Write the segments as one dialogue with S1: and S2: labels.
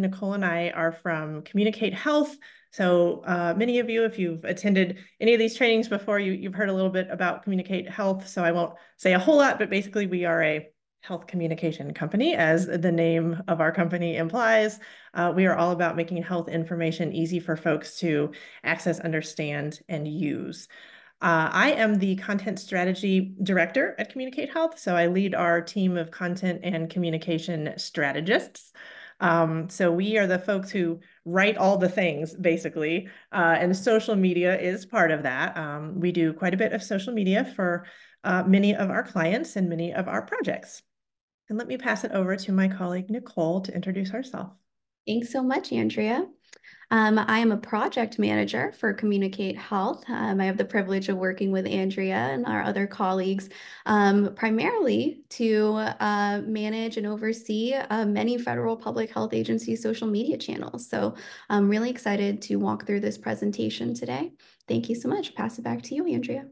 S1: Nicole and I are from Communicate Health. So uh, many of you, if you've attended any of these trainings before, you, you've heard a little bit about Communicate Health. So I won't say a whole lot, but basically we are a health communication company, as the name of our company implies. Uh, we are all about making health information easy for folks to access, understand, and use. Uh, I am the content strategy director at Communicate Health, so I lead our team of content and communication strategists. Um, so we are the folks who write all the things, basically, uh, and social media is part of that. Um, we do quite a bit of social media for uh, many of our clients and many of our projects. And let me pass it over to my colleague, Nicole, to introduce herself.
S2: Thanks so much, Andrea. Um, I am a project manager for Communicate Health. Um, I have the privilege of working with Andrea and our other colleagues, um, primarily to uh, manage and oversee uh, many federal public health agency social media channels. So I'm really excited to walk through this presentation today. Thank you so much. Pass it back to you, Andrea.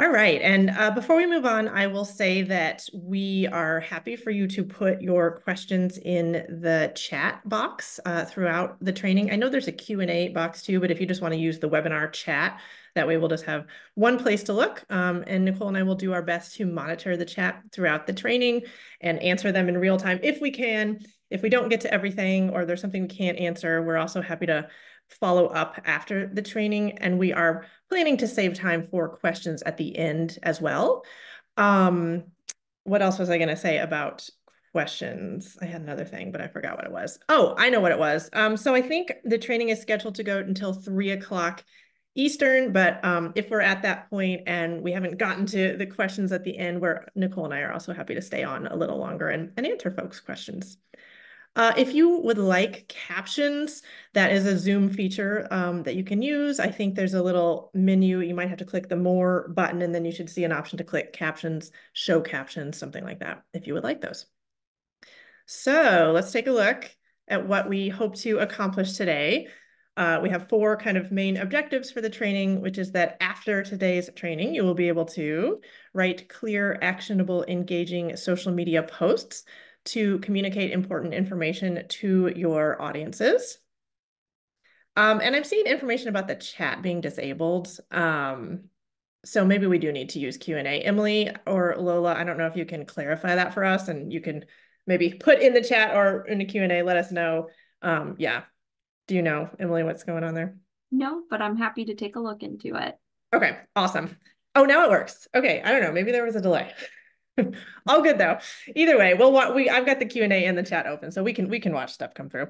S1: All right. And uh, before we move on, I will say that we are happy for you to put your questions in the chat box uh, throughout the training. I know there's a Q&A box too, but if you just want to use the webinar chat, that way we'll just have one place to look. Um, and Nicole and I will do our best to monitor the chat throughout the training and answer them in real time if we can. If we don't get to everything or there's something we can't answer, we're also happy to follow up after the training. And we are planning to save time for questions at the end as well. Um, what else was I going to say about questions? I had another thing, but I forgot what it was. Oh, I know what it was. Um, so I think the training is scheduled to go until three o'clock Eastern, but um, if we're at that point and we haven't gotten to the questions at the end, where Nicole and I are also happy to stay on a little longer and, and answer folks' questions. Uh, if you would like captions, that is a Zoom feature um, that you can use. I think there's a little menu. You might have to click the more button and then you should see an option to click captions, show captions, something like that, if you would like those. So let's take a look at what we hope to accomplish today. Uh, we have four kind of main objectives for the training, which is that after today's training, you will be able to write clear, actionable, engaging social media posts to communicate important information to your audiences. Um, and I've seen information about the chat being disabled. Um, so maybe we do need to use Q&A. Emily or Lola, I don't know if you can clarify that for us and you can maybe put in the chat or in the Q&A, let us know. Um, yeah. Do you know, Emily, what's going on there?
S3: No, but I'm happy to take a look into it.
S1: Okay, awesome. Oh, now it works. Okay, I don't know. Maybe there was a delay. All good though. Either way, well, we I've got the Q and A in the chat open, so we can we can watch stuff come through.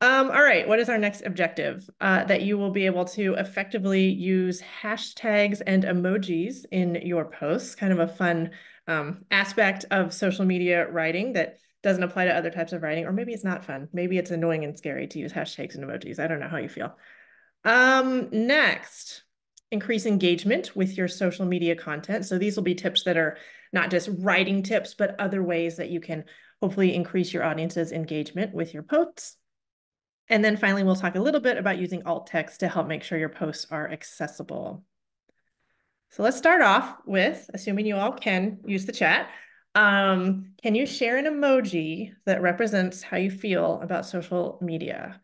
S1: Um, all right, what is our next objective? Uh, that you will be able to effectively use hashtags and emojis in your posts. Kind of a fun um, aspect of social media writing that doesn't apply to other types of writing, or maybe it's not fun. Maybe it's annoying and scary to use hashtags and emojis. I don't know how you feel. Um, next, increase engagement with your social media content. So these will be tips that are not just writing tips, but other ways that you can hopefully increase your audience's engagement with your posts. And then finally, we'll talk a little bit about using alt text to help make sure your posts are accessible. So let's start off with, assuming you all can use the chat, um, can you share an emoji that represents how you feel about social media?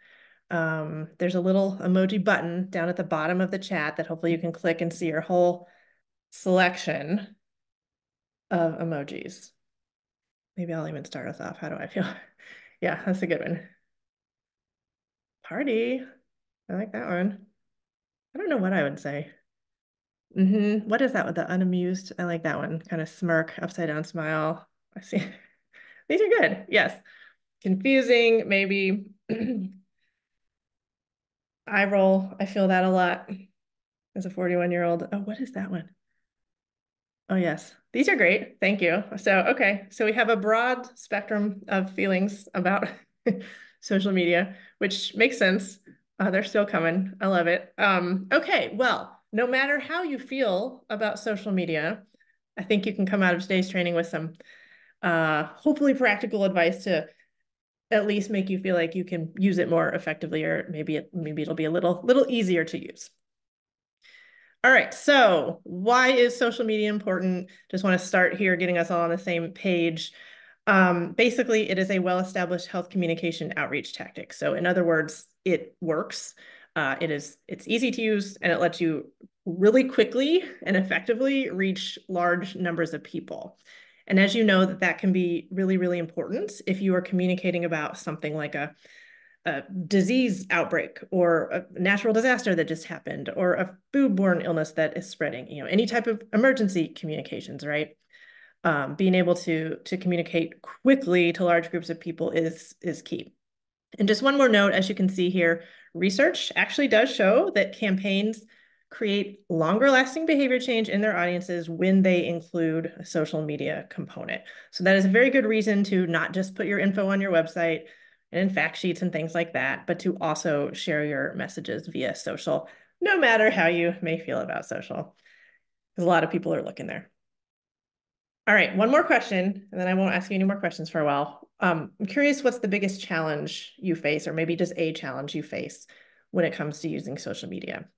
S1: Um, there's a little emoji button down at the bottom of the chat that hopefully you can click and see your whole selection of emojis. Maybe I'll even start us off. How do I feel? yeah, that's a good one. Party. I like that one. I don't know what I would say. Mm -hmm. What is that with the unamused? I like that one. Kind of smirk, upside down smile. I see. These are good. Yes. Confusing, maybe. Eye roll. I feel that a lot as a 41 year old. Oh, what is that one? Oh, yes. These are great. Thank you. So, okay. So we have a broad spectrum of feelings about social media, which makes sense. Uh, they're still coming. I love it. Um, okay. Well, no matter how you feel about social media, I think you can come out of today's training with some uh, hopefully practical advice to at least make you feel like you can use it more effectively, or maybe it, maybe it'll be a little little easier to use. All right, so why is social media important? Just want to start here getting us all on the same page. Um, basically, it is a well-established health communication outreach tactic. So in other words, it works. Uh, it is it's easy to use and it lets you really quickly and effectively reach large numbers of people. And as you know, that that can be really, really important if you are communicating about something like a, a disease outbreak or a natural disaster that just happened or a foodborne illness that is spreading, you know, any type of emergency communications, right? Um, being able to to communicate quickly to large groups of people is is key. And just one more note, as you can see here, research actually does show that campaigns create longer lasting behavior change in their audiences when they include a social media component. So that is a very good reason to not just put your info on your website and in fact sheets and things like that, but to also share your messages via social, no matter how you may feel about social. Because a lot of people are looking there. All right, one more question, and then I won't ask you any more questions for a while. Um, I'm curious what's the biggest challenge you face, or maybe just a challenge you face when it comes to using social media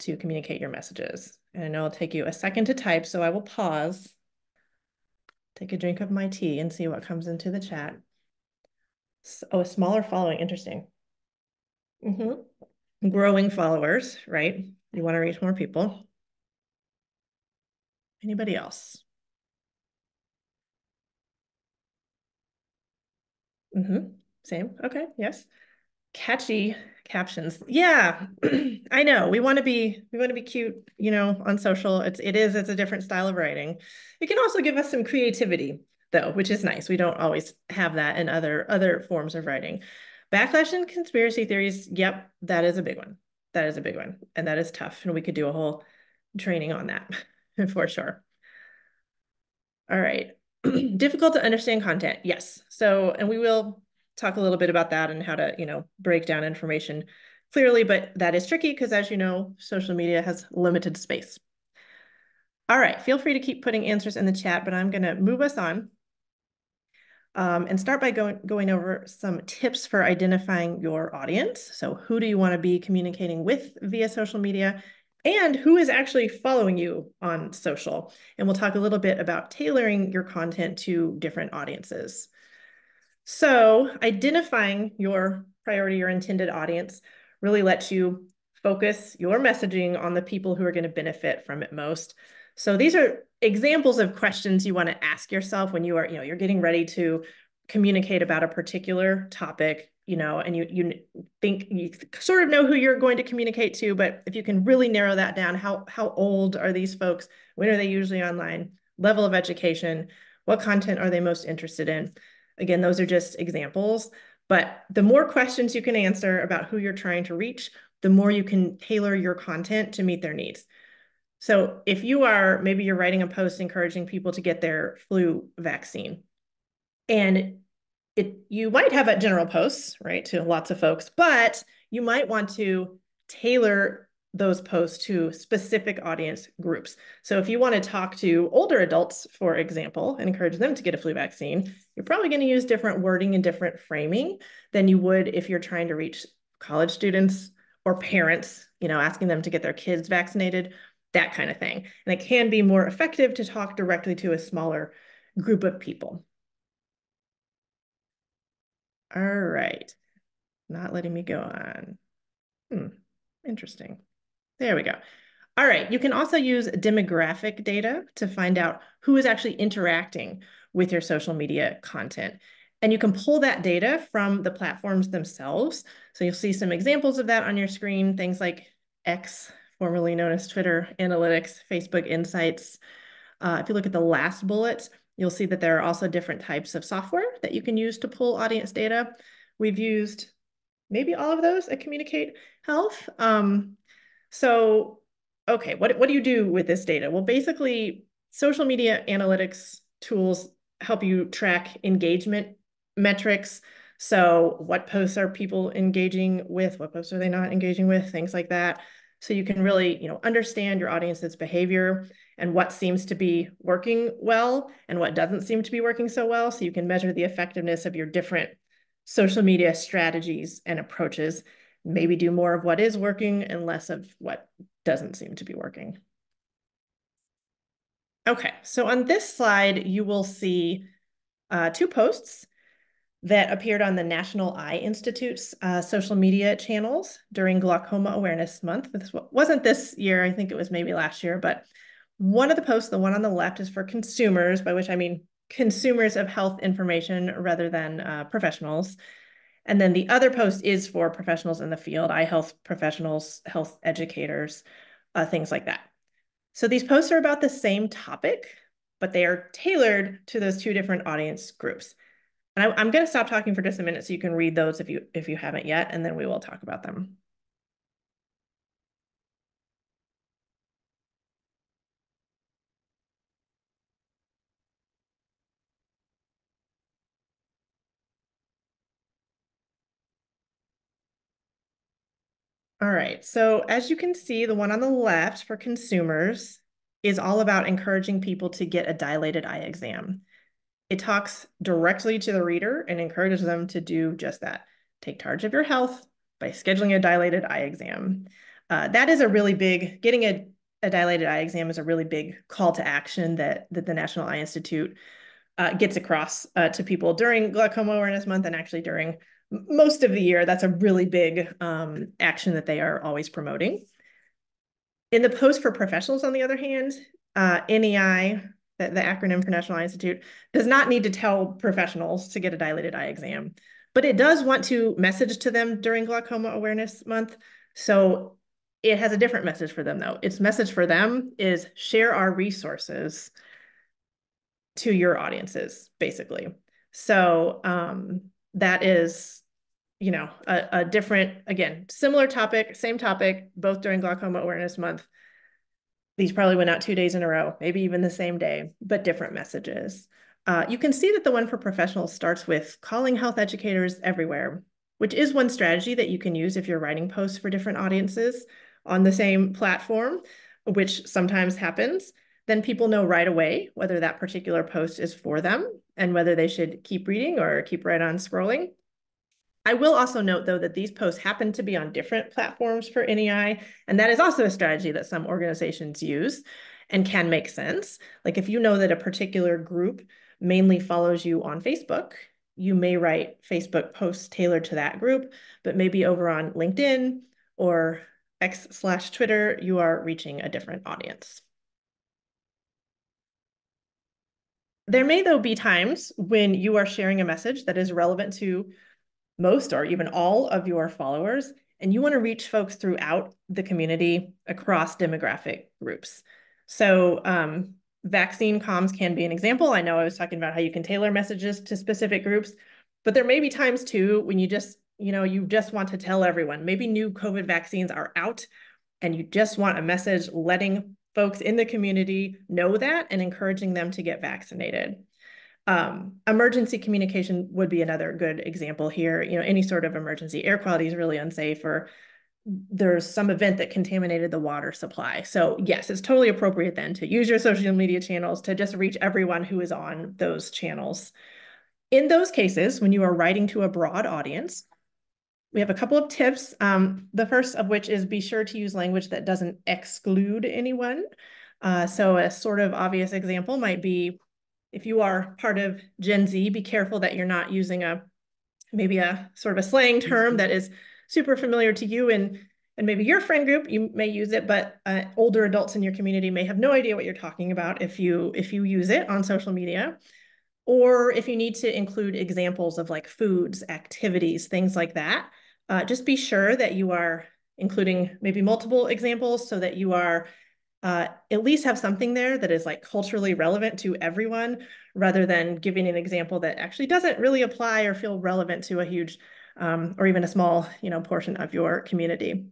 S1: to communicate your messages. And I know it'll take you a second to type, so I will pause, take a drink of my tea and see what comes into the chat. So, oh, a smaller following, interesting. Mm -hmm. Growing followers, right? You want to reach more people. Anybody else? Mm -hmm. Same. Okay. Yes. Catchy captions. Yeah, I know. We want to be we want to be cute, you know, on social. It's it is it's a different style of writing. It can also give us some creativity though, which is nice. We don't always have that in other other forms of writing. Backlash and conspiracy theories. Yep, that is a big one. That is a big one, and that is tough. And we could do a whole training on that for sure. All right. Difficult to understand content. Yes. So, and we will talk a little bit about that and how to, you know, break down information clearly, but that is tricky because as you know, social media has limited space. All right, feel free to keep putting answers in the chat, but I'm gonna move us on um, and start by going, going over some tips for identifying your audience. So who do you wanna be communicating with via social media and who is actually following you on social? And we'll talk a little bit about tailoring your content to different audiences. So identifying your priority or intended audience really lets you focus your messaging on the people who are going to benefit from it most. So these are examples of questions you want to ask yourself when you are, you know, you're getting ready to communicate about a particular topic, you know, and you you think you sort of know who you're going to communicate to, but if you can really narrow that down, how how old are these folks? When are they usually online? Level of education? What content are they most interested in? Again, those are just examples, but the more questions you can answer about who you're trying to reach, the more you can tailor your content to meet their needs. So if you are, maybe you're writing a post encouraging people to get their flu vaccine and it, you might have a general posts, right, to lots of folks, but you might want to tailor those posts to specific audience groups. So if you want to talk to older adults, for example, and encourage them to get a flu vaccine, you're probably going to use different wording and different framing than you would if you're trying to reach college students or parents, you know, asking them to get their kids vaccinated, that kind of thing. And it can be more effective to talk directly to a smaller group of people. All right. Not letting me go on. Hmm. Interesting. There we go. All right, you can also use demographic data to find out who is actually interacting with your social media content. And you can pull that data from the platforms themselves. So you'll see some examples of that on your screen, things like X, formerly known as Twitter Analytics, Facebook Insights. Uh, if you look at the last bullet, you'll see that there are also different types of software that you can use to pull audience data. We've used maybe all of those at Communicate Health. Um, so, okay, what, what do you do with this data? Well, basically, social media analytics tools help you track engagement metrics. So what posts are people engaging with? What posts are they not engaging with? Things like that. So you can really, you know, understand your audience's behavior and what seems to be working well and what doesn't seem to be working so well. So you can measure the effectiveness of your different social media strategies and approaches maybe do more of what is working and less of what doesn't seem to be working. Okay, so on this slide, you will see uh, two posts that appeared on the National Eye Institute's uh, social media channels during Glaucoma Awareness Month. This wasn't this year, I think it was maybe last year, but one of the posts, the one on the left, is for consumers, by which I mean consumers of health information rather than uh, professionals. And then the other post is for professionals in the field, eye health professionals, health educators, uh, things like that. So these posts are about the same topic, but they are tailored to those two different audience groups. And I, am going to stop talking for just a minute so you can read those if you if you haven't yet, and then we will talk about them. All right, so as you can see, the one on the left for consumers is all about encouraging people to get a dilated eye exam. It talks directly to the reader and encourages them to do just that. Take charge of your health by scheduling a dilated eye exam. Uh, that is a really big, getting a, a dilated eye exam is a really big call to action that, that the National Eye Institute uh, gets across uh, to people during Glaucoma Awareness Month and actually during most of the year. That's a really big um, action that they are always promoting. In the post for professionals, on the other hand, uh, NEI the, the acronym for National Eye Institute, does not need to tell professionals to get a dilated eye exam, but it does want to message to them during Glaucoma Awareness Month. So it has a different message for them though. Its message for them is share our resources to your audiences, basically. So um, that is, you know, a, a different, again, similar topic, same topic, both during Glaucoma Awareness Month, these probably went out two days in a row, maybe even the same day, but different messages. Uh, you can see that the one for professionals starts with calling health educators everywhere, which is one strategy that you can use if you're writing posts for different audiences on the same platform, which sometimes happens. Then people know right away whether that particular post is for them and whether they should keep reading or keep right on scrolling. I will also note, though, that these posts happen to be on different platforms for NEI, and that is also a strategy that some organizations use and can make sense. Like if you know that a particular group mainly follows you on Facebook, you may write Facebook posts tailored to that group, but maybe over on LinkedIn or X slash Twitter, you are reaching a different audience. There may, though, be times when you are sharing a message that is relevant to most or even all of your followers, and you want to reach folks throughout the community across demographic groups. So um, vaccine comms can be an example. I know I was talking about how you can tailor messages to specific groups, but there may be times too when you just, you know, you just want to tell everyone, maybe new COVID vaccines are out and you just want a message letting folks in the community know that and encouraging them to get vaccinated. Um, emergency communication would be another good example here. You know, any sort of emergency air quality is really unsafe or there's some event that contaminated the water supply. So yes, it's totally appropriate then to use your social media channels to just reach everyone who is on those channels. In those cases, when you are writing to a broad audience, we have a couple of tips. Um, the first of which is be sure to use language that doesn't exclude anyone. Uh, so a sort of obvious example might be if you are part of Gen Z, be careful that you're not using a maybe a sort of a slang term that is super familiar to you and and maybe your friend group you may use it but uh, older adults in your community may have no idea what you're talking about if you if you use it on social media or if you need to include examples of like foods activities things like that uh, just be sure that you are including maybe multiple examples so that you are uh, at least have something there that is like culturally relevant to everyone rather than giving an example that actually doesn't really apply or feel relevant to a huge um, or even a small you know portion of your community.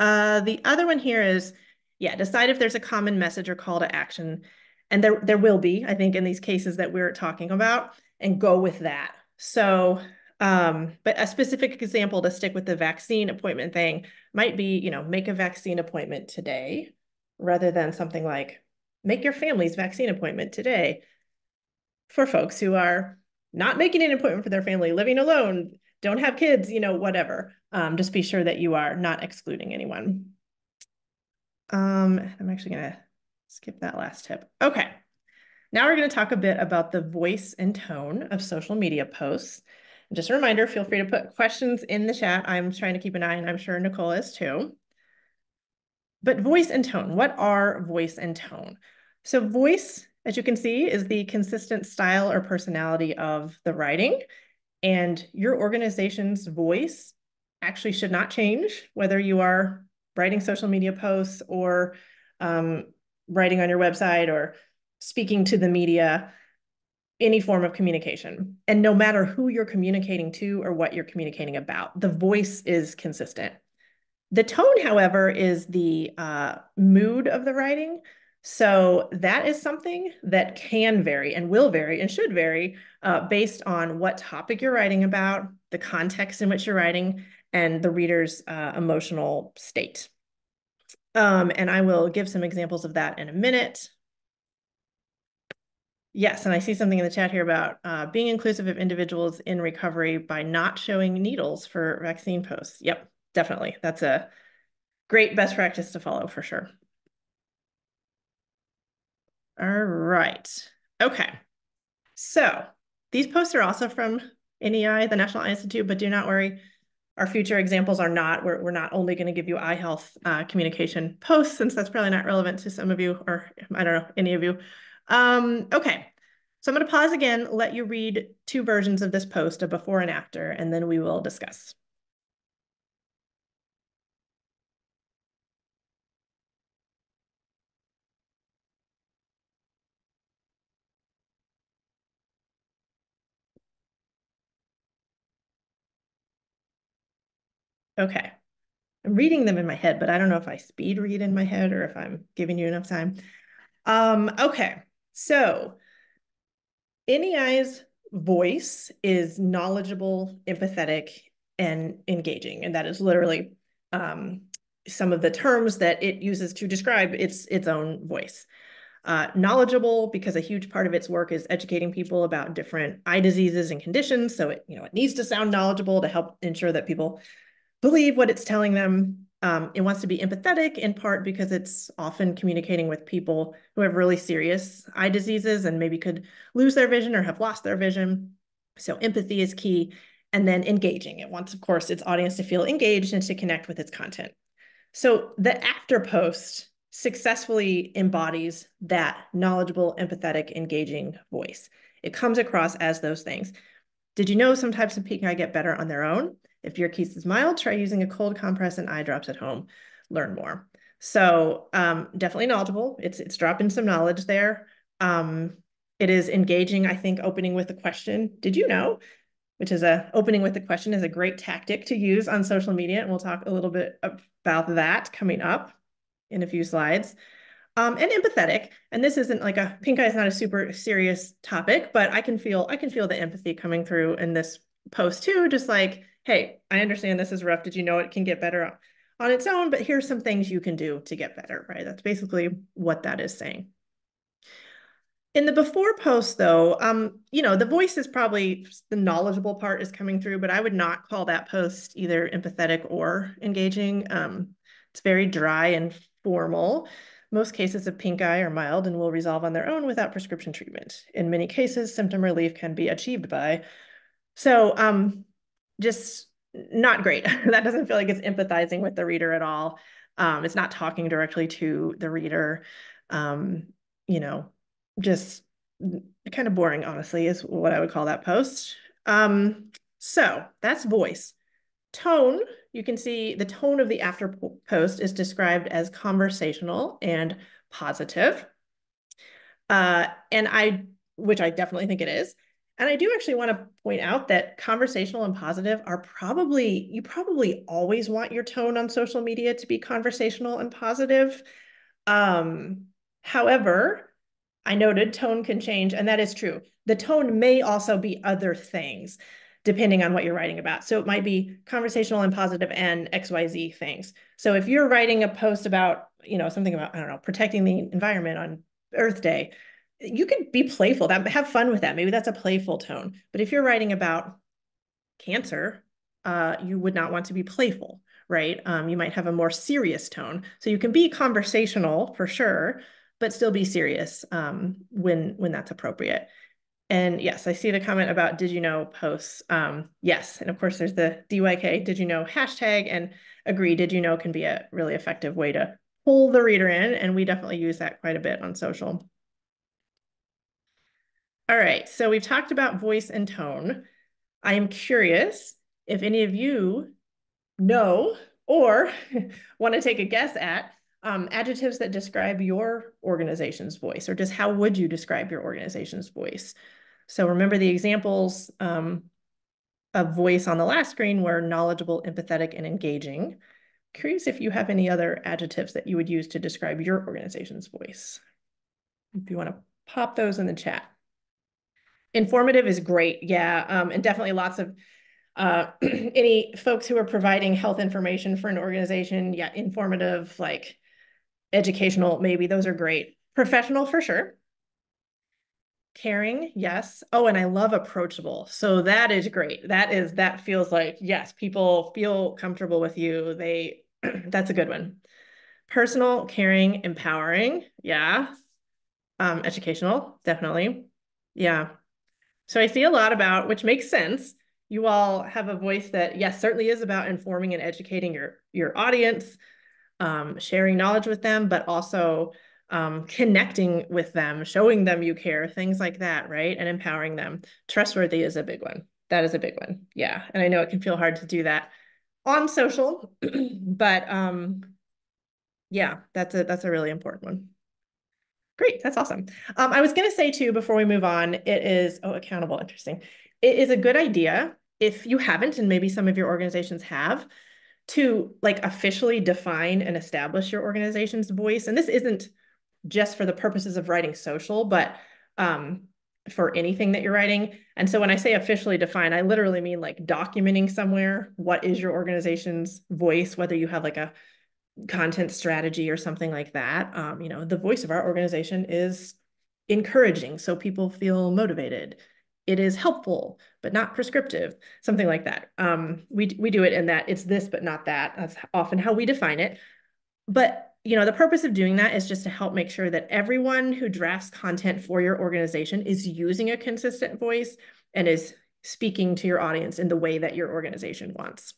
S1: Uh, the other one here is, yeah, decide if there's a common message or call to action. And there, there will be, I think, in these cases that we're talking about, and go with that. So um, but a specific example to stick with the vaccine appointment thing might be, you know, make a vaccine appointment today rather than something like make your family's vaccine appointment today for folks who are not making an appointment for their family, living alone, don't have kids, you know, whatever. Um, just be sure that you are not excluding anyone. Um, I'm actually going to skip that last tip. Okay. now we're going to talk a bit about the voice and tone of social media posts. Just a reminder, feel free to put questions in the chat. I'm trying to keep an eye and I'm sure Nicole is too. But voice and tone, what are voice and tone? So voice, as you can see, is the consistent style or personality of the writing. And your organization's voice actually should not change, whether you are writing social media posts or um, writing on your website or speaking to the media any form of communication. And no matter who you're communicating to or what you're communicating about, the voice is consistent. The tone, however, is the uh, mood of the writing. So that is something that can vary and will vary and should vary uh, based on what topic you're writing about, the context in which you're writing, and the reader's uh, emotional state. Um, and I will give some examples of that in a minute. Yes, and I see something in the chat here about uh, being inclusive of individuals in recovery by not showing needles for vaccine posts. Yep, definitely. That's a great best practice to follow for sure. All right. Okay. So these posts are also from NEI, the National Eye Institute, but do not worry. Our future examples are not, we're, we're not only going to give you eye health uh, communication posts, since that's probably not relevant to some of you, or I don't know, any of you. Um, okay, so I'm going to pause again, let you read two versions of this post, a before and after, and then we will discuss. Okay. I'm reading them in my head, but I don't know if I speed read in my head or if I'm giving you enough time. Um, okay, so NEI's voice is knowledgeable, empathetic, and engaging. And that is literally um, some of the terms that it uses to describe its, its own voice. Uh, knowledgeable because a huge part of its work is educating people about different eye diseases and conditions. So it, you know, it needs to sound knowledgeable to help ensure that people believe what it's telling them. Um, it wants to be empathetic in part because it's often communicating with people who have really serious eye diseases and maybe could lose their vision or have lost their vision. So empathy is key. And then engaging. It wants, of course, its audience to feel engaged and to connect with its content. So the after post successfully embodies that knowledgeable, empathetic, engaging voice. It comes across as those things. Did you know some types of pink eye get better on their own? If your case is mild, try using a cold compress and eye drops at home. Learn more. So um, definitely knowledgeable. It's it's dropping some knowledge there. Um, it is engaging. I think opening with a question. Did you know? Which is a opening with a question is a great tactic to use on social media, and we'll talk a little bit about that coming up in a few slides. Um, and empathetic. And this isn't like a pink eye is not a super serious topic, but I can feel I can feel the empathy coming through in this post too. Just like hey, I understand this is rough. Did you know it can get better on its own? But here's some things you can do to get better, right? That's basically what that is saying. In the before post, though, um, you know, the voice is probably the knowledgeable part is coming through, but I would not call that post either empathetic or engaging. Um, it's very dry and formal. Most cases of pink eye are mild and will resolve on their own without prescription treatment. In many cases, symptom relief can be achieved by. So um, just not great. that doesn't feel like it's empathizing with the reader at all. Um, it's not talking directly to the reader. Um, you know, just kind of boring, honestly, is what I would call that post. Um, so that's voice. Tone, you can see the tone of the after post is described as conversational and positive. Uh, and I, which I definitely think it is. And I do actually want to point out that conversational and positive are probably, you probably always want your tone on social media to be conversational and positive. Um, however, I noted tone can change, and that is true. The tone may also be other things depending on what you're writing about. So it might be conversational and positive and XYZ things. So if you're writing a post about, you know, something about, I don't know, protecting the environment on Earth Day, you could be playful that have fun with that maybe that's a playful tone but if you're writing about cancer uh, you would not want to be playful right um, you might have a more serious tone so you can be conversational for sure but still be serious um, when when that's appropriate. And yes, I see the comment about did you know posts. Um, yes, and of course there's the DYK did you know hashtag and agree did you know can be a really effective way to pull the reader in, and we definitely use that quite a bit on social. All right, so we've talked about voice and tone. I am curious if any of you know or want to take a guess at um, adjectives that describe your organization's voice, or just how would you describe your organization's voice? So remember the examples um, of voice on the last screen were knowledgeable, empathetic, and engaging. Curious if you have any other adjectives that you would use to describe your organization's voice. If you want to pop those in the chat. Informative is great, yeah, um, and definitely lots of uh, any folks who are providing health information for an organization, yeah, informative, like educational, maybe those are great. Professional for sure. Caring, yes. Oh, and I love approachable. So that is great. That is that feels like yes, people feel comfortable with you. They that's a good one. Personal, caring, empowering, yeah. Um, educational, definitely. Yeah. So I see a lot about, which makes sense. You all have a voice that, yes, certainly is about informing and educating your, your audience, um, sharing knowledge with them, but also um, connecting with them, showing them you care, things like that, right? And empowering them. Trustworthy is a big one. That is a big one. Yeah. And I know it can feel hard to do that on social, but um, yeah, that's a that's a really important one. Great, that's awesome. Um, I was going to say too, before we move on, it is, oh, accountable, interesting. It is a good idea, if you haven't, and maybe some of your organizations have, to like officially define and establish your organization's voice. And this isn't just for the purposes of writing social, but um, for anything that you're writing. And so when I say officially define, I literally mean like documenting somewhere what is your organization's voice, whether you have like a content strategy or something like that. Um, you know, the voice of our organization is encouraging, so people feel motivated. It is helpful, but not prescriptive, something like that. Um, we we do it in that it's this, but not that. That's often how we define it. But you know, the purpose of doing that is just to help make sure that everyone who drafts content for your organization is using a consistent voice and is speaking to your audience in the way that your organization wants.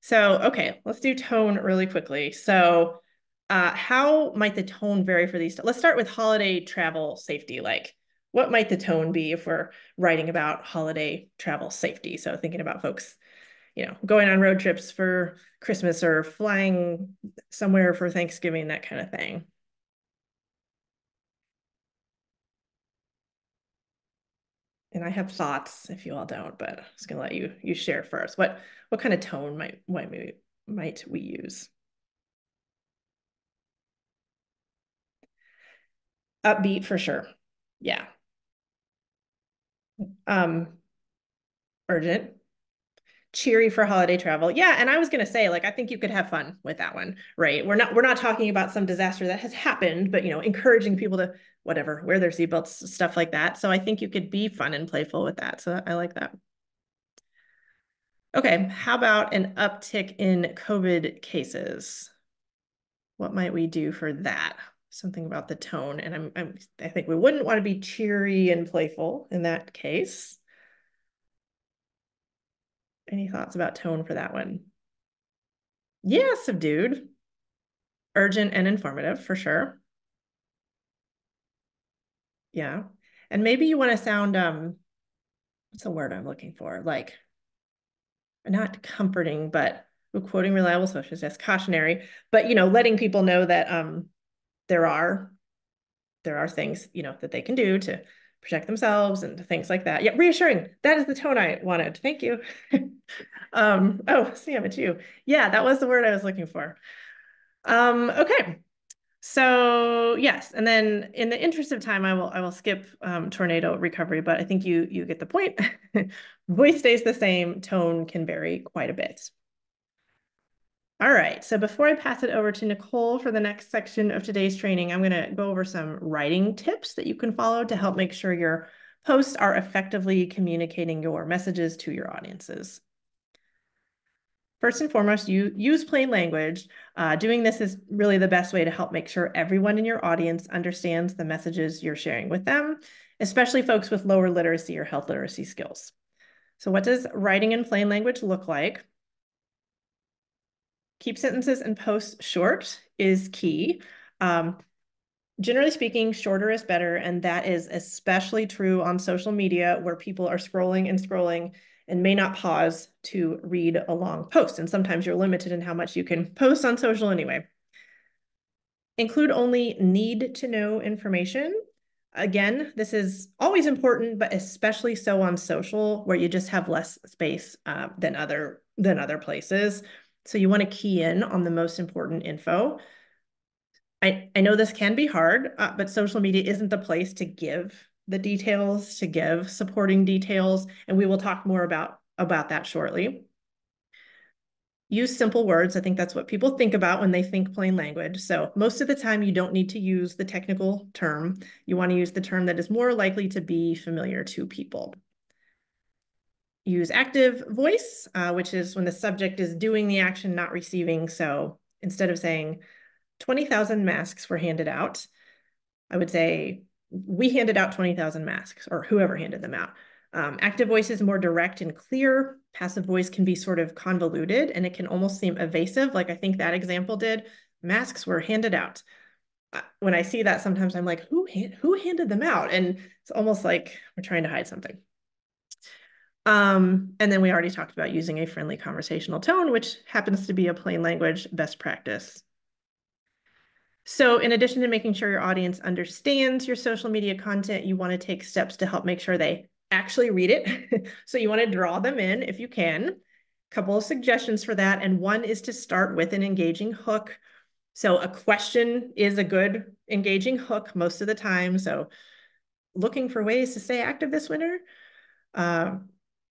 S1: So, okay, let's do tone really quickly. So, uh, how might the tone vary for these? Let's start with holiday travel safety. Like, what might the tone be if we're writing about holiday travel safety? So, thinking about folks, you know, going on road trips for Christmas or flying somewhere for Thanksgiving, that kind of thing. And I have thoughts if you all don't, but I'm just gonna let you you share first. What what kind of tone might might we might we use? Upbeat for sure. Yeah. Um urgent cheery for holiday travel. Yeah, and I was to say like I think you could have fun with that one, right? We're not we're not talking about some disaster that has happened, but you know, encouraging people to whatever, wear their seatbelts, stuff like that. So I think you could be fun and playful with that. So I like that. Okay, how about an uptick in COVID cases? What might we do for that? Something about the tone. And I'm, I'm I think we wouldn't want to be cheery and playful in that case. Any thoughts about tone for that one? Yeah, subdued. Urgent and informative for sure. Yeah. And maybe you want to sound um what's the word I'm looking for? Like not comforting, but quoting reliable sources as cautionary, but you know, letting people know that um there are there are things, you know, that they can do to protect themselves and things like that. Yeah, reassuring. That is the tone I wanted. Thank you. um, oh, Sam, it's you. Yeah, that was the word I was looking for. Um, okay. So yes, and then in the interest of time, I will I will skip um, tornado recovery, but I think you you get the point. Voice stays the same, tone can vary quite a bit. All right, so before I pass it over to Nicole for the next section of today's training, I'm gonna go over some writing tips that you can follow to help make sure your posts are effectively communicating your messages to your audiences. First and foremost, you use plain language. Uh, doing this is really the best way to help make sure everyone in your audience understands the messages you're sharing with them, especially folks with lower literacy or health literacy skills. So what does writing in plain language look like? Keep sentences and posts short is key. Um, generally speaking, shorter is better. And that is especially true on social media where people are scrolling and scrolling and may not pause to read a long post. And sometimes you're limited in how much you can post on social anyway. Include only need to know information. Again, this is always important, but especially so on social where you just have less space uh, than other than other places. So you want to key in on the most important info. I, I know this can be hard, uh, but social media isn't the place to give the details, to give supporting details, and we will talk more about, about that shortly. Use simple words. I think that's what people think about when they think plain language. So most of the time you don't need to use the technical term. You want to use the term that is more likely to be familiar to people use active voice, uh, which is when the subject is doing the action, not receiving. So instead of saying 20,000 masks were handed out, I would say we handed out 20,000 masks or whoever handed them out. Um, active voice is more direct and clear. Passive voice can be sort of convoluted and it can almost seem evasive. Like I think that example did, masks were handed out. Uh, when I see that, sometimes I'm like, who, who handed them out? And it's almost like we're trying to hide something. Um, and then we already talked about using a friendly conversational tone, which happens to be a plain language best practice. So in addition to making sure your audience understands your social media content, you want to take steps to help make sure they actually read it. so you want to draw them in if you can. A couple of suggestions for that. And one is to start with an engaging hook. So a question is a good engaging hook most of the time. So looking for ways to stay active this winter. Uh,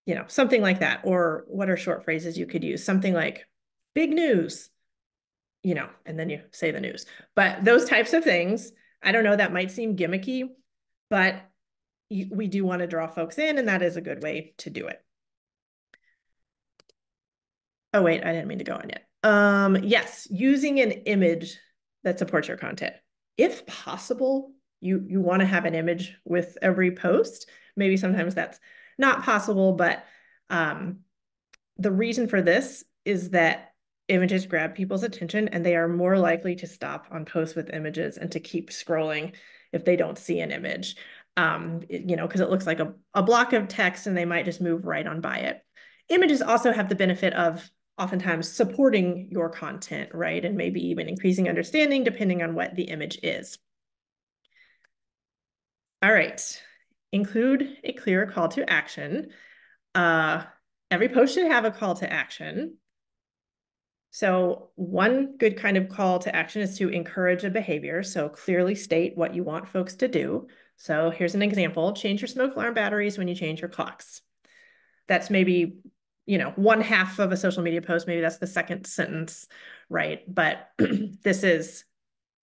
S1: you know, something like that. Or what are short phrases you could use? Something like big news, you know, and then you say the news. But those types of things, I don't know, that might seem gimmicky, but we do want to draw folks in, and that is a good way to do it. Oh, wait, I didn't mean to go on yet. Um, yes, using an image that supports your content. If possible, you, you want to have an image with every post. Maybe sometimes that's not possible, but um, the reason for this is that images grab people's attention and they are more likely to stop on posts with images and to keep scrolling if they don't see an image. Um, you know, because it looks like a, a block of text and they might just move right on by it. Images also have the benefit of oftentimes supporting your content, right? And maybe even increasing understanding depending on what the image is. All right, include a clear call to action. Uh, every post should have a call to action. So one good kind of call to action is to encourage a behavior. So clearly state what you want folks to do. So here's an example, change your smoke alarm batteries when you change your clocks. That's maybe, you know, one half of a social media post. Maybe that's the second sentence, right? But this is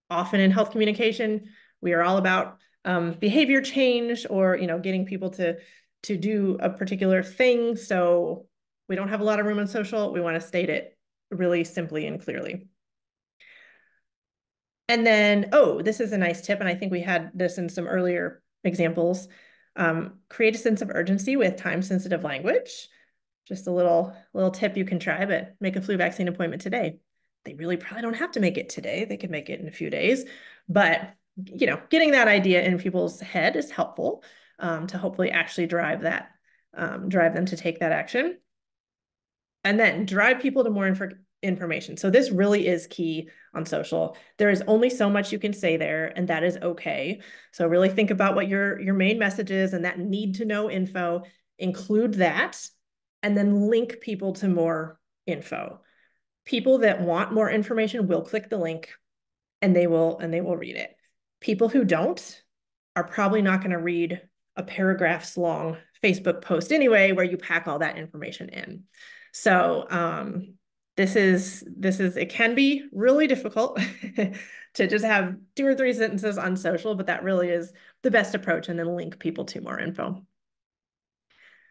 S1: often in health communication, we are all about um, behavior change or you know getting people to to do a particular thing. So we don't have a lot of room on social. We want to state it really simply and clearly. And then, oh, this is a nice tip, and I think we had this in some earlier examples. Um, create a sense of urgency with time-sensitive language. Just a little little tip you can try, but make a flu vaccine appointment today. They really probably don't have to make it today. They could make it in a few days, but you know, getting that idea in people's head is helpful um, to hopefully actually drive that, um, drive them to take that action. And then drive people to more inf information. So this really is key on social. There is only so much you can say there, and that is okay. So really think about what your, your main message is and that need to know info, include that, and then link people to more info. People that want more information will click the link and they will and they will read it. People who don't are probably not going to read a paragraphs long Facebook post anyway, where you pack all that information in. So um, this is this is it can be really difficult to just have two or three sentences on social, but that really is the best approach, and then link people to more info.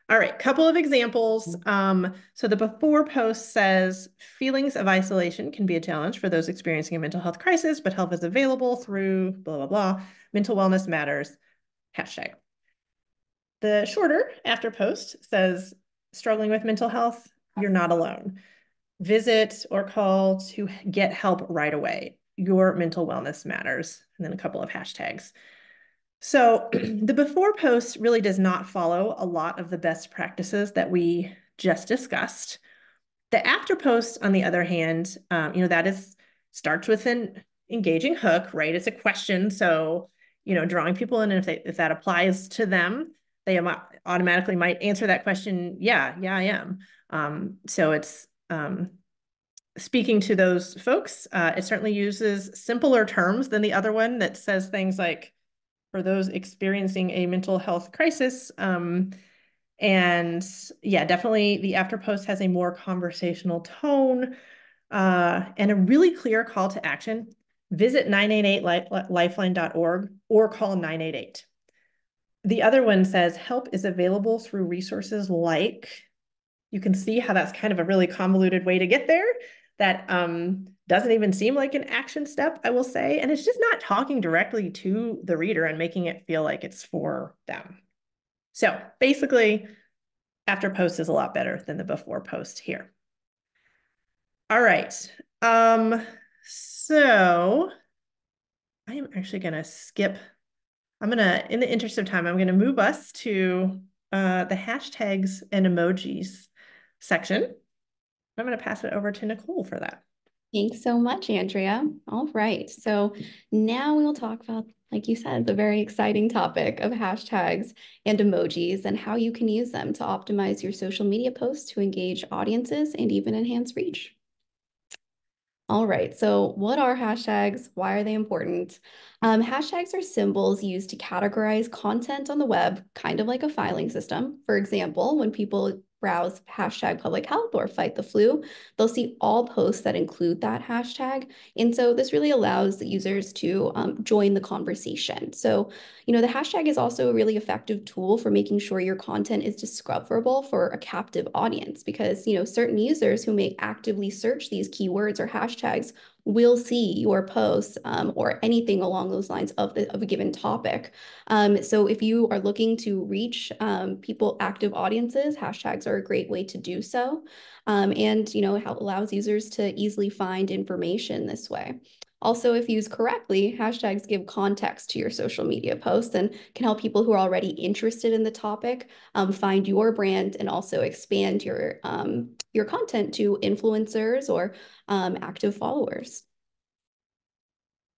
S1: All right, couple of examples. Um, so the before post says feelings of isolation can be a challenge for those experiencing a mental health crisis, but help is available through blah, blah, blah. Mental wellness matters, hashtag. The shorter after post says struggling with mental health, you're not alone. Visit or call to get help right away. Your mental wellness matters. And then a couple of hashtags. So the before post really does not follow a lot of the best practices that we just discussed. The after post, on the other hand, um, you know, that is starts with an engaging hook, right? It's a question. So, you know, drawing people in, and if, they, if that applies to them, they automatically might answer that question. Yeah, yeah, I am. Um, so it's um, speaking to those folks. Uh, it certainly uses simpler terms than the other one that says things like, for those experiencing a mental health crisis. Um, and yeah, definitely the after post has a more conversational tone uh, and a really clear call to action. Visit 988lifeline.org or call 988. The other one says help is available through resources like, you can see how that's kind of a really convoluted way to get there that um, doesn't even seem like an action step, I will say. And it's just not talking directly to the reader and making it feel like it's for them. So basically, after post is a lot better than the before post here. All right. Um, so I am actually going to skip. I'm going to, in the interest of time, I'm going to move us to uh, the hashtags and emojis section. I'm going to pass it over to Nicole for that.
S2: Thanks so much, Andrea. All right. So now we will talk about, like you said, the very exciting topic of hashtags and emojis and how you can use them to optimize your social media posts to engage audiences and even enhance reach. All right, so what are hashtags? Why are they important? Um, hashtags are symbols used to categorize content on the web, kind of like a filing system. For example, when people browse hashtag public health or fight the flu, they'll see all posts that include that hashtag. And so this really allows the users to um, join the conversation. So, you know, the hashtag is also a really effective tool for making sure your content is discoverable for a captive audience because, you know, certain users who may actively search these keywords or hashtags will see your posts um, or anything along those lines of, the, of a given topic. Um, so if you are looking to reach um, people, active audiences, hashtags are a great way to do so. Um, and, you know, it allows users to easily find information this way. Also, if used correctly, hashtags give context to your social media posts and can help people who are already interested in the topic um, find your brand and also expand your, um, your content to influencers or um, active followers.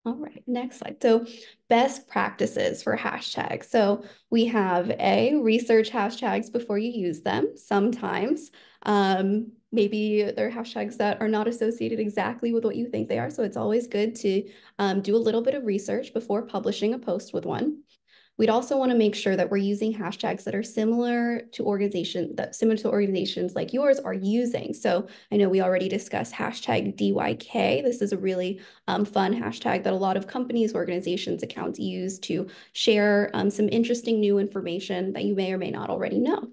S2: All right, next slide. So best practices for hashtags. So we have A, research hashtags before you use them. Sometimes um, maybe there are hashtags that are not associated exactly with what you think they are. So it's always good to um, do a little bit of research before publishing a post with one. We'd also want to make sure that we're using hashtags that are similar to organizations that similar to organizations like yours are using. So I know we already discussed hashtag DYK. This is a really um, fun hashtag that a lot of companies, organizations, accounts use to share um, some interesting new information that you may or may not already know.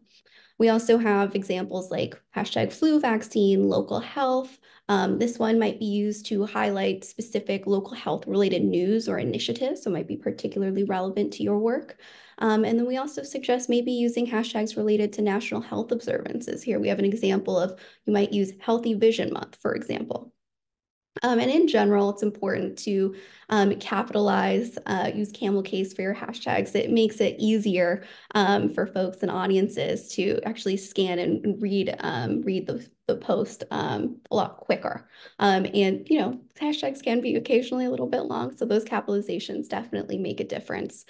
S2: We also have examples like hashtag flu vaccine, local health. Um, this one might be used to highlight specific local health related news or initiatives, so might be particularly relevant to your work. Um, and then we also suggest maybe using hashtags related to national health observances. Here we have an example of you might use Healthy Vision Month, for example. Um, and in general, it's important to um, capitalize, uh, use camel case for your hashtags. It makes it easier um, for folks and audiences to actually scan and read um, read the, the post um, a lot quicker. Um, and, you know, hashtags can be occasionally a little bit long, so those capitalizations definitely make a difference.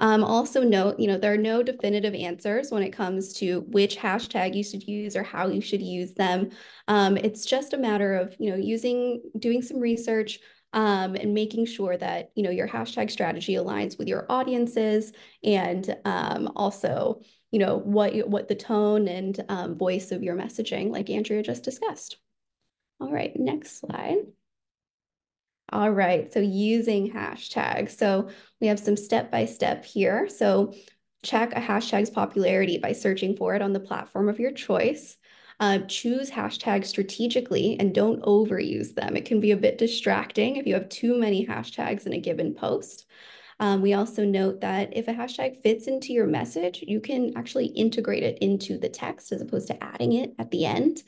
S2: Um, also note, you know, there are no definitive answers when it comes to which hashtag you should use or how you should use them. Um, it's just a matter of, you know, using, doing some research, um, and making sure that you know your hashtag strategy aligns with your audiences and um, also you know what what the tone and um, voice of your messaging like Andrea just discussed. All right, next slide. All right, so using hashtags. So we have some step by step here. So check a hashtag's popularity by searching for it on the platform of your choice. Uh, choose hashtags strategically and don't overuse them. It can be a bit distracting if you have too many hashtags in a given post. Um, we also note that if a hashtag fits into your message, you can actually integrate it into the text as opposed to adding it at the end.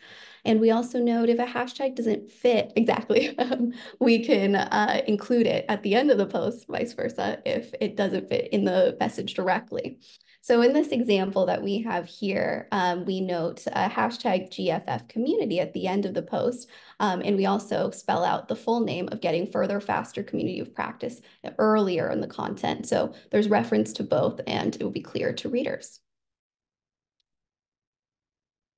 S2: And we also note if a hashtag doesn't fit exactly, um, we can uh, include it at the end of the post, vice versa, if it doesn't fit in the message directly. So in this example that we have here, um, we note a hashtag GFF community at the end of the post, um, and we also spell out the full name of Getting Further Faster Community of Practice earlier in the content. So there's reference to both and it will be clear to readers.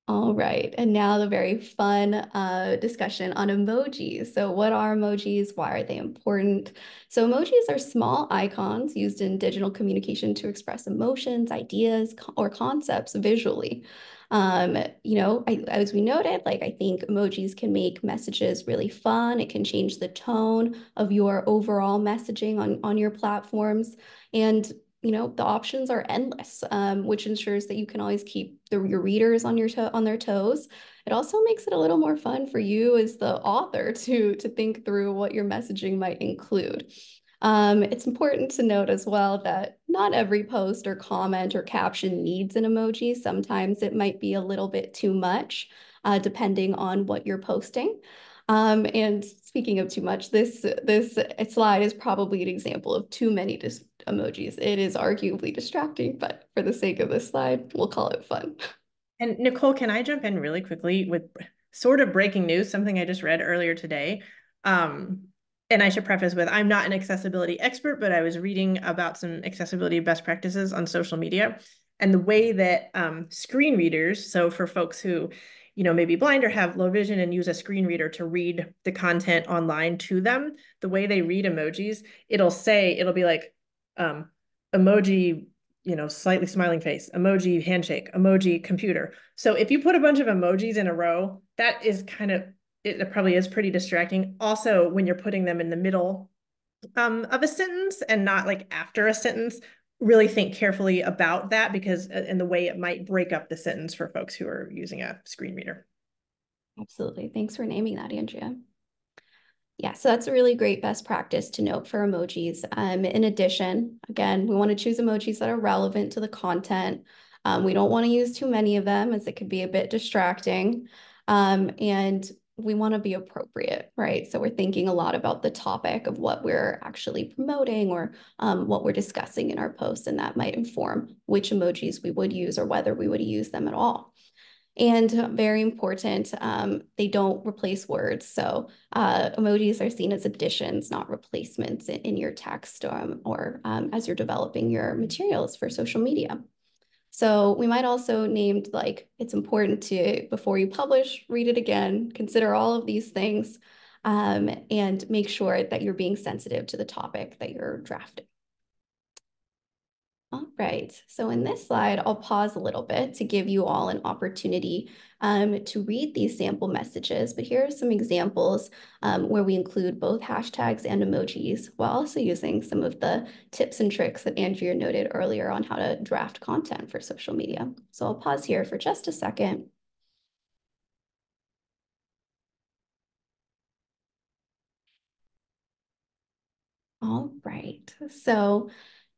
S2: All right, and now the very fun uh, discussion on emojis. So what are emojis? Why are they important? So emojis are small icons used in digital communication to express emotions, ideas, or concepts visually. Um, you know, I, as we noted, like I think emojis can make messages really fun. It can change the tone of your overall messaging on, on your platforms. And you know, the options are endless, um, which ensures that you can always keep the, your readers on your on their toes. It also makes it a little more fun for you as the author to, to think through what your messaging might include. Um, it's important to note as well that not every post or comment or caption needs an emoji. Sometimes it might be a little bit too much, uh, depending on what you're posting. Um, and speaking of too much, this this slide is probably an example of too many emojis. It is arguably distracting, but for the sake of this slide, we'll call it fun.
S1: And Nicole, can I jump in really quickly with sort of breaking news, something I just read earlier today? Um, and I should preface with I'm not an accessibility expert, but I was reading about some accessibility best practices on social media and the way that um, screen readers, so for folks who you know, maybe blind or have low vision and use a screen reader to read the content online to them, the way they read emojis, it'll say, it'll be like um, emoji, you know, slightly smiling face, emoji handshake, emoji computer. So if you put a bunch of emojis in a row, that is kind of, it probably is pretty distracting. Also, when you're putting them in the middle um, of a sentence and not like after a sentence, really think carefully about that because uh, in the way it might break up the sentence for folks who are using a screen reader.
S2: Absolutely. Thanks for naming that, Andrea. Yeah, so that's a really great best practice to note for emojis. Um, in addition, again, we want to choose emojis that are relevant to the content. Um, we don't want to use too many of them as it could be a bit distracting. Um, and we want to be appropriate, right? So we're thinking a lot about the topic of what we're actually promoting or um, what we're discussing in our posts, and that might inform which emojis we would use or whether we would use them at all. And very important, um, they don't replace words. So uh, emojis are seen as additions, not replacements in, in your text um, or um, as you're developing your materials for social media. So we might also named like it's important to, before you publish, read it again, consider all of these things, um, and make sure that you're being sensitive to the topic that you're drafting. All right, so in this slide, I'll pause a little bit to give you all an opportunity um, to read these sample messages, but here are some examples um, where we include both hashtags and emojis while also using some of the tips and tricks that Andrea noted earlier on how to draft content for social media. So I'll pause here for just a second. All right, so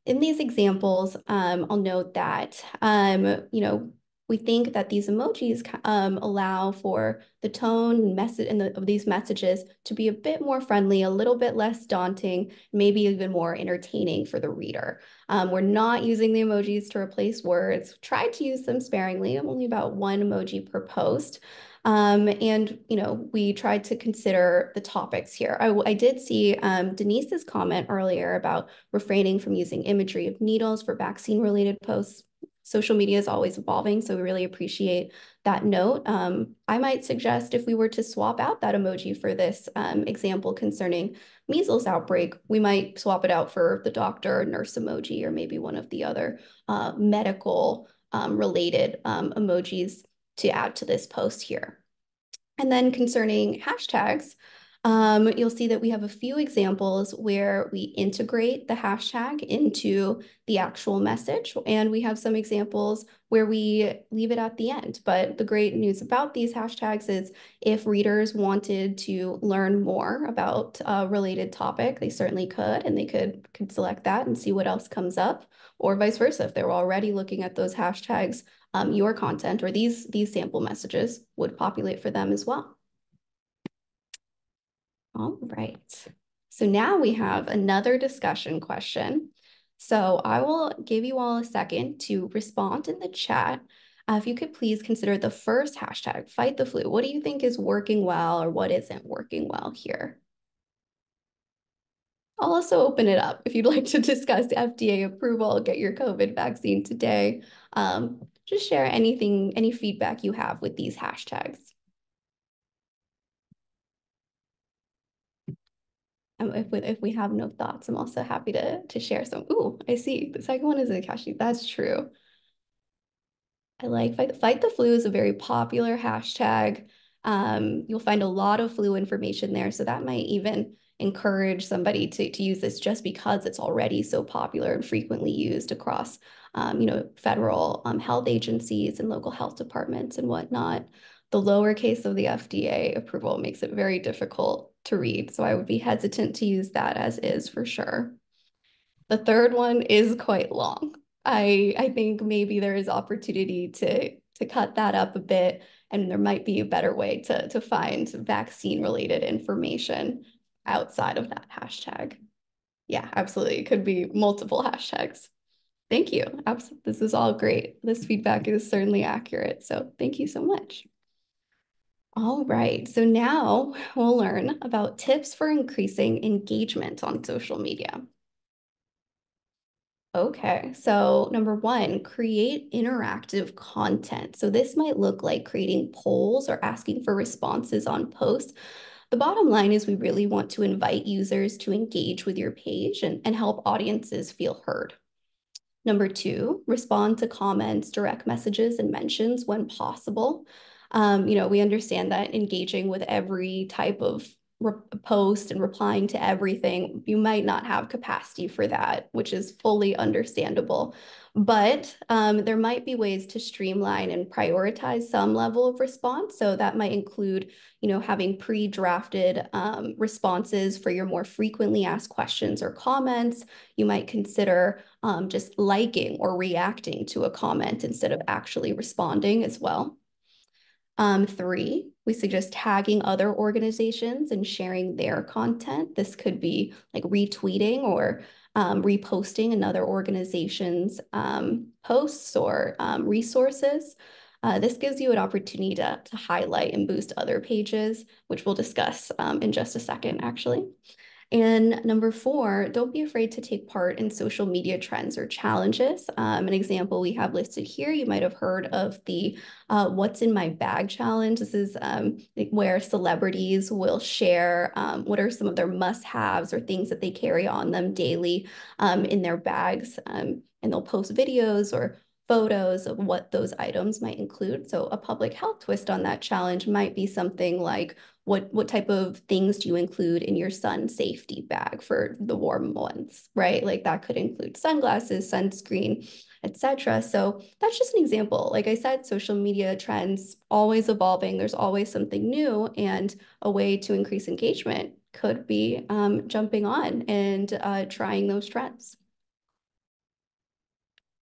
S2: in these examples, um, I'll note that, um, you know, we think that these emojis um, allow for the tone message and the, of these messages to be a bit more friendly, a little bit less daunting, maybe even more entertaining for the reader. Um, we're not using the emojis to replace words. Try to use them sparingly, only about one emoji per post. Um, and, you know, we tried to consider the topics here. I, I did see um, Denise's comment earlier about refraining from using imagery of needles for vaccine related posts. Social media is always evolving, so we really appreciate that note. Um, I might suggest if we were to swap out that emoji for this um, example concerning measles outbreak, we might swap it out for the doctor nurse emoji or maybe one of the other uh, medical um, related um, emojis to add to this post here. And then concerning hashtags, Um, you'll see that we have a few examples where we integrate the hashtag into the actual message, and we have some examples where we leave it at the end. But the great news about these hashtags is if readers wanted to learn more about a related topic, they certainly could, and they could, could select that and see what else comes up, or vice versa. If they were already looking at those hashtags, um, your content or these, these sample messages would populate for them as well. All right. So now we have another discussion question. So I will give you all a second to respond in the chat. Uh, if you could please consider the first hashtag, fight the flu. What do you think is working well or what isn't working well here? I'll also open it up if you'd like to discuss FDA approval, get your COVID vaccine today. Um, just share anything, any feedback you have with these hashtags. Um, if we, if we have no thoughts, I'm also happy to to share some. Ooh, I see. The second one is a cashew. That's true. I like fight, fight the flu is a very popular hashtag. Um, you'll find a lot of flu information there, so that might even encourage somebody to, to use this just because it's already so popular and frequently used across, um, you know, federal um, health agencies and local health departments and whatnot. The lowercase of the FDA approval makes it very difficult to read. So I would be hesitant to use that as is for sure. The third one is quite long. I, I think maybe there is opportunity to, to cut that up a bit and there might be a better way to, to find vaccine related information outside of that hashtag. Yeah, absolutely. It could be multiple hashtags. Thank you. Absolutely. This is all great. This feedback is certainly accurate. So thank you so much. All right, so now we'll learn about tips for increasing engagement on social media. Okay, so number one, create interactive content. So this might look like creating polls or asking for responses on posts. The bottom line is we really want to invite users to engage with your page and, and help audiences feel heard. Number two, respond to comments, direct messages, and mentions when possible. Um, you know, we understand that engaging with every type of post and replying to everything, you might not have capacity for that, which is fully understandable. But um, there might be ways to streamline and prioritize some level of response. So that might include, you know, having pre-drafted um, responses for your more frequently asked questions or comments. You might consider um, just liking or reacting to a comment instead of actually responding as well. Um, three, we suggest tagging other organizations and sharing their content. This could be like retweeting or um, reposting another organization's um, posts or um, resources. Uh, this gives you an opportunity to, to highlight and boost other pages, which we'll discuss um, in just a second, actually. And number four, don't be afraid to take part in social media trends or challenges. Um, an example we have listed here, you might have heard of the uh, What's in My Bag challenge. This is um, where celebrities will share um, what are some of their must-haves or things that they carry on them daily um, in their bags. Um, and they'll post videos or photos of what those items might include. So a public health twist on that challenge might be something like what what type of things do you include in your sun safety bag for the warm months, right? Like that could include sunglasses, sunscreen, etc. So that's just an example. Like I said, social media trends always evolving. There's always something new, and a way to increase engagement could be um, jumping on and uh, trying those trends.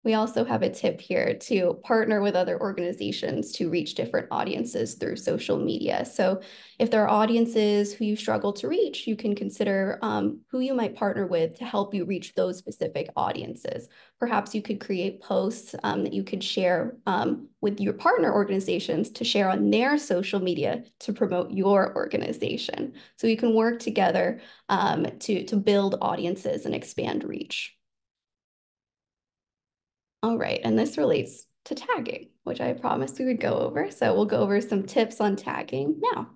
S2: We also have a tip here to partner with other organizations to reach different audiences through social media. So if there are audiences who you struggle to reach, you can consider um, who you might partner with to help you reach those specific audiences. Perhaps you could create posts um, that you could share um, with your partner organizations to share on their social media to promote your organization. So you can work together um, to, to build audiences and expand reach. All right, and this relates to tagging, which I promised we would go over. So we'll go over some tips on tagging now.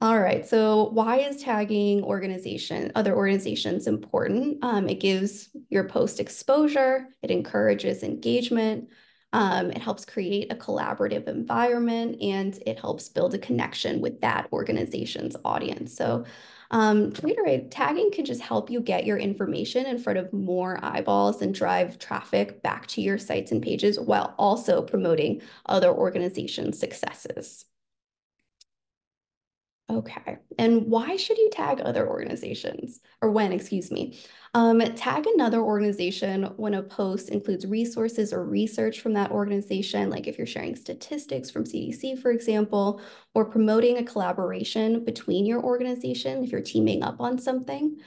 S2: All right, so why is tagging organization, other organizations important? Um, it gives your post exposure, it encourages engagement. Um, it helps create a collaborative environment and it helps build a connection with that organization's audience. So um, to reiterate, tagging can just help you get your information in front of more eyeballs and drive traffic back to your sites and pages while also promoting other organizations' successes. Okay, and why should you tag other organizations or when, excuse me? Um, tag another organization when a post includes resources or research from that organization, like if you're sharing statistics from CDC, for example, or promoting a collaboration between your organization if you're teaming up on something.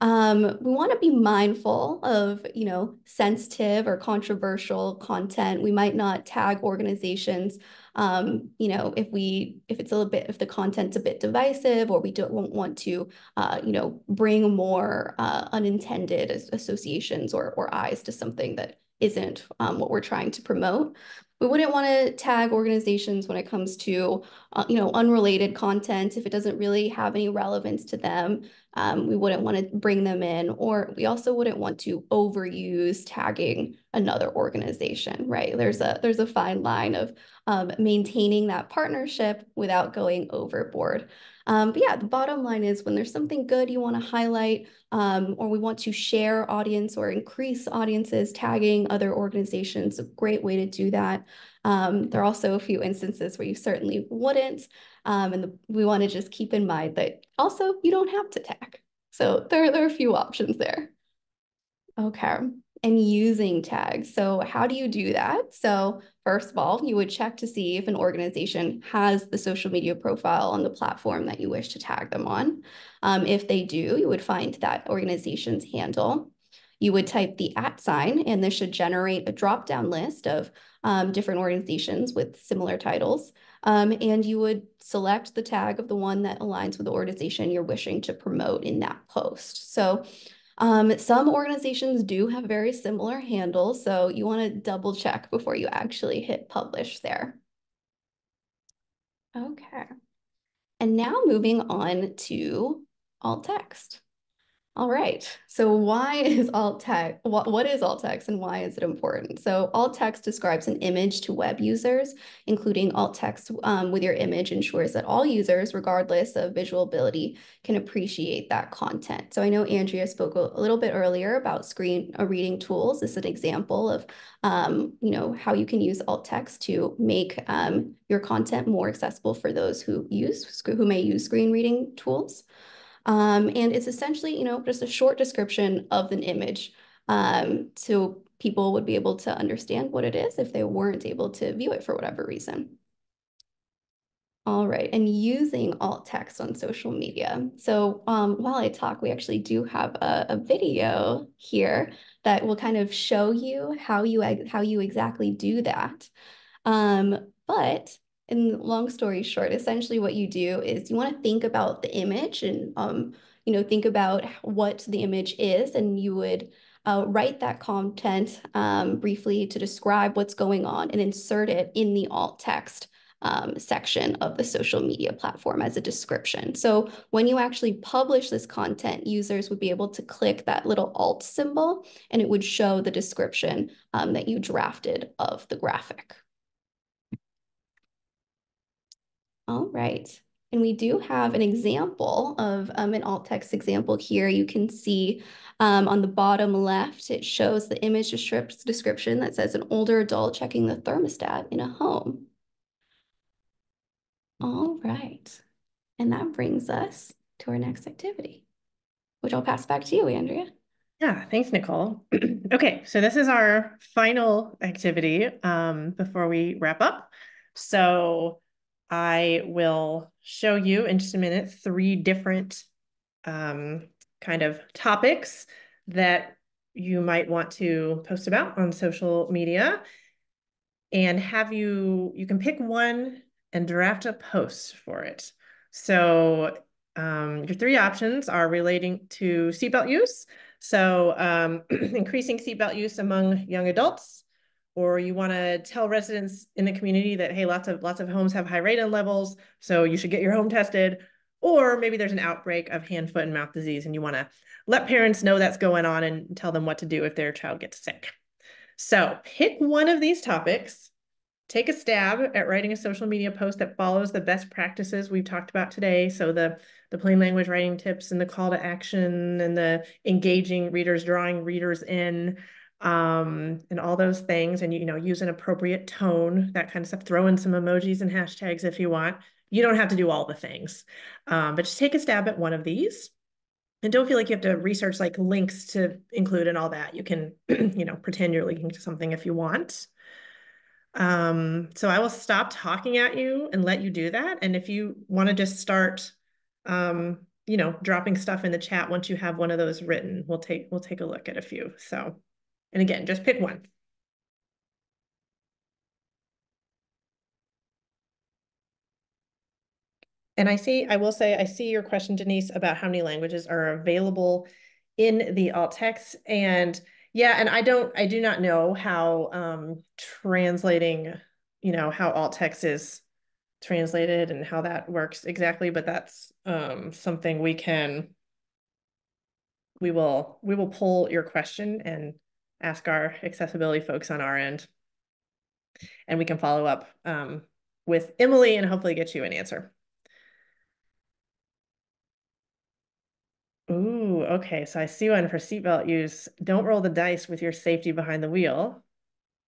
S2: Um, we want to be mindful of, you know, sensitive or controversial content. We might not tag organizations um, you know, if we, if it's a little bit, if the content's a bit divisive or we don't want to, uh, you know, bring more uh, unintended associations or, or eyes to something that isn't um, what we're trying to promote. We wouldn't want to tag organizations when it comes to, uh, you know, unrelated content if it doesn't really have any relevance to them. Um, we wouldn't want to bring them in, or we also wouldn't want to overuse tagging another organization, right? There's a there's a fine line of um, maintaining that partnership without going overboard. Um, but yeah, the bottom line is when there's something good you want to highlight, um, or we want to share audience or increase audiences, tagging other organizations, a great way to do that. Um, there are also a few instances where you certainly wouldn't. Um, and the, we want to just keep in mind that also you don't have to tag. So there, there are a few options there. Okay, and using tags. So how do you do that? So first of all, you would check to see if an organization has the social media profile on the platform that you wish to tag them on. Um, if they do, you would find that organization's handle. You would type the at sign, and this should generate a drop-down list of um, different organizations with similar titles. Um, and you would select the tag of the one that aligns with the organization you're wishing to promote in that post. So um, some organizations do have very similar handles, so you want to double check before you actually hit publish there. Okay. And now moving on to alt text. All right, so why is alt text, what, what is alt text and why is it important? So alt text describes an image to web users, including alt text um, with your image ensures that all users, regardless of visual ability, can appreciate that content. So I know Andrea spoke a little bit earlier about screen uh, reading tools. This is an example of, um, you know, how you can use alt text to make um, your content more accessible for those who use, who may use screen reading tools. Um, and it's essentially, you know, just a short description of an image. Um, so people would be able to understand what it is if they weren't able to view it for whatever reason. All right, and using alt text on social media. So um, while I talk, we actually do have a, a, video here that will kind of show you how you how you exactly do that. Um, but and long story short, essentially what you do is you want to think about the image and, um, you know, think about what the image is, and you would uh, write that content um, briefly to describe what's going on and insert it in the alt text um, section of the social media platform as a description. So when you actually publish this content, users would be able to click that little alt symbol and it would show the description um, that you drafted of the graphic. All right. And we do have an example of um, an alt text example here. You can see um, on the bottom left, it shows the image description that says an older adult checking the thermostat in a home. All right. And that brings us to our next activity, which I'll pass back to you, Andrea.
S1: Yeah, thanks, Nicole. okay, so this is our final activity um, before we wrap up. So I will show you in just a minute three different um, kind of topics that you might want to post about on social media and have you, you can pick one and draft a post for it. So um, your three options are relating to seatbelt use. So um, increasing seatbelt use among young adults, or you want to tell residents in the community that hey lots of lots of homes have high radon levels so you should get your home tested. Or maybe there's an outbreak of hand foot and mouth disease and you want to let parents know that's going on and tell them what to do if their child gets sick. So pick one of these topics, take a stab at writing a social media post that follows the best practices we've talked about today. So the, the plain language writing tips and the call to action and the engaging readers, drawing readers in, um, and all those things. And, you know, use an appropriate tone, that kind of stuff. Throw in some emojis and hashtags if you want. You don't have to do all the things, um, but just take a stab at one of these and don't feel like you have to research like links to include and all that. You can, you know, pretend you're linking to something if you want. Um, so I will stop talking at you and let you do that. And if you want to just start, um, you know, dropping stuff in the chat once you have one of those written, we'll take we'll take a look at a few. So, and again, just pick one. And I see, I will say, I see your question, Denise, about how many languages are available in the alt text. And yeah, and I don't, I do not know how um, translating, you know, how alt text is translated and how that works exactly, but that's um, something we can, we will, we will pull your question and ask our accessibility folks on our end. And we can follow up um, with Emily and hopefully get you an answer. Ooh, okay. So I see one for seatbelt use. Don't roll the dice with your safety behind the wheel.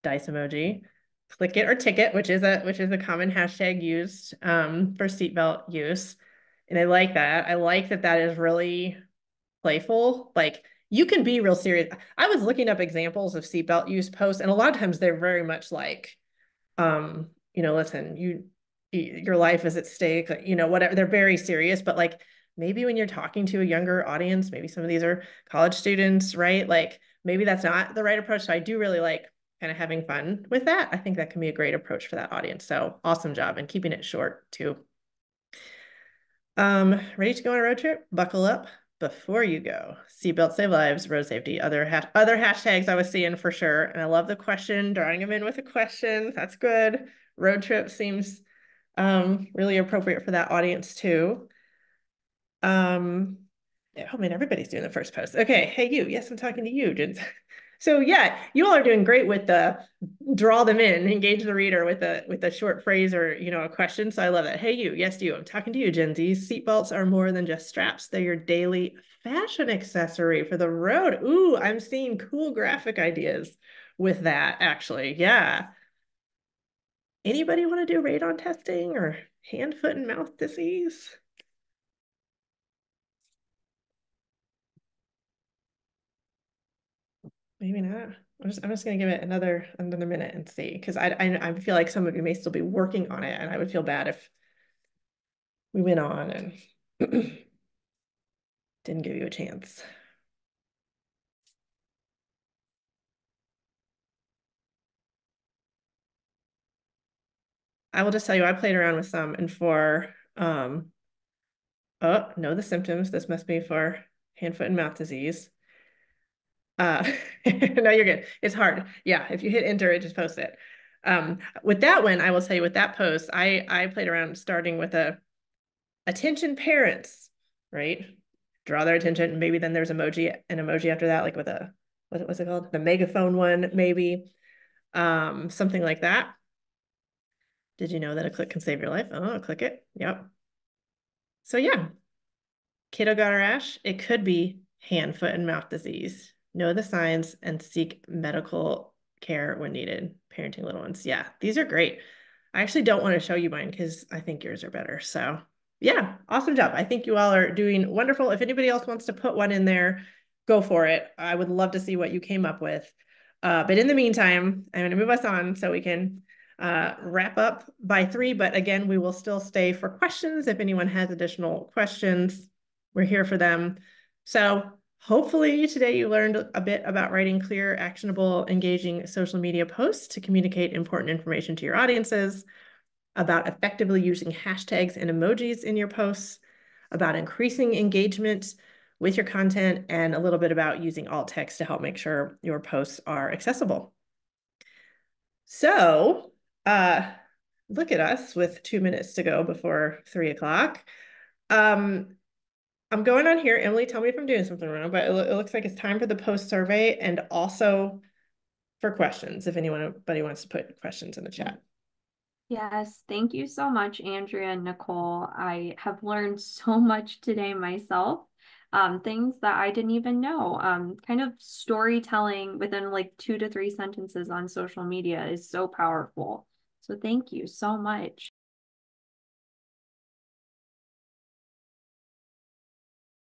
S1: Dice emoji. Click it or ticket, which is a which is a common hashtag used um, for seatbelt use. And I like that. I like that that is really playful. Like you can be real serious. I was looking up examples of seatbelt use posts, and a lot of times they're very much like, um, you know, listen, you your life is at stake, you know, whatever. They're very serious, but like maybe when you're talking to a younger audience, maybe some of these are college students, right? Like maybe that's not the right approach. So I do really like kind of having fun with that. I think that can be a great approach for that audience. So awesome job and keeping it short too. Um, ready to go on a road trip? Buckle up before you go. Seatbelt save lives, road safety, other ha other hashtags I was seeing for sure. And I love the question, drawing them in with a question. That's good. Road trip seems um, really appropriate for that audience too. Um, oh man, everybody's doing the first post. Okay, hey you, yes, I'm talking to you. So yeah, you all are doing great with the draw them in, engage the reader with a with a short phrase or you know a question. So I love that. Hey you, yes you, I'm talking to you, Gen Z. Seatbelts are more than just straps; they're your daily fashion accessory for the road. Ooh, I'm seeing cool graphic ideas with that. Actually, yeah. Anybody want to do radon testing or hand, foot, and mouth disease? Maybe not. I'm just, I'm just gonna give it another another minute and see because I, I I feel like some of you may still be working on it, and I would feel bad if we went on and didn't give you a chance. I will just tell you, I played around with some, and for um, oh, know the symptoms. This must be for hand, foot, and mouth disease. Uh, no, you're good. It's hard. Yeah, if you hit enter, it just posts it. Um, with that one, I will say with that post, I I played around starting with a attention parents, right? Draw their attention. Maybe then there's emoji, an emoji after that, like with a what was it called? The megaphone one, maybe. Um, something like that. Did you know that a click can save your life? Oh, click it. Yep. So yeah, kiddo got a rash. It could be hand, foot, and mouth disease know the signs, and seek medical care when needed. Parenting little ones. Yeah, these are great. I actually don't want to show you mine because I think yours are better. So yeah, awesome job. I think you all are doing wonderful. If anybody else wants to put one in there, go for it. I would love to see what you came up with. Uh, but in the meantime, I'm going to move us on so we can uh, wrap up by three. But again, we will still stay for questions. If anyone has additional questions, we're here for them. So Hopefully today you learned a bit about writing clear, actionable, engaging social media posts to communicate important information to your audiences, about effectively using hashtags and emojis in your posts, about increasing engagement with your content, and a little bit about using alt text to help make sure your posts are accessible. So uh, look at us with two minutes to go before three o'clock. Um, I'm going on here. Emily, tell me if I'm doing something wrong, but it, it looks like it's time for the post survey and also for questions if anybody wants to put questions in the chat.
S3: Yes, thank you so much, Andrea and Nicole. I have learned so much today myself. Um, things that I didn't even know. Um, kind of storytelling within like two to three sentences on social media is so powerful. So thank you so much.